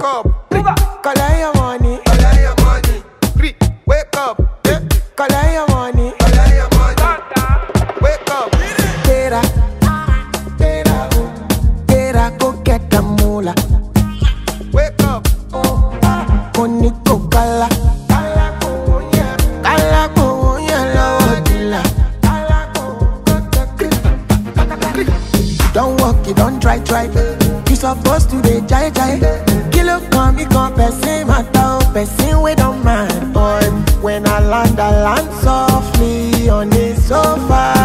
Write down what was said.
wake up. call out your money. call out your money. Wake up. call out your money. call out your money. Wake up. Tera. Tera. Tera, go get the moolah. Wake up. Koni kokala. Kala konya lawa dila. Don't walk, you don't try, try. You supposed to be jai jai love can become person matter, person we don't mind. When I land, I land softly on the sofa.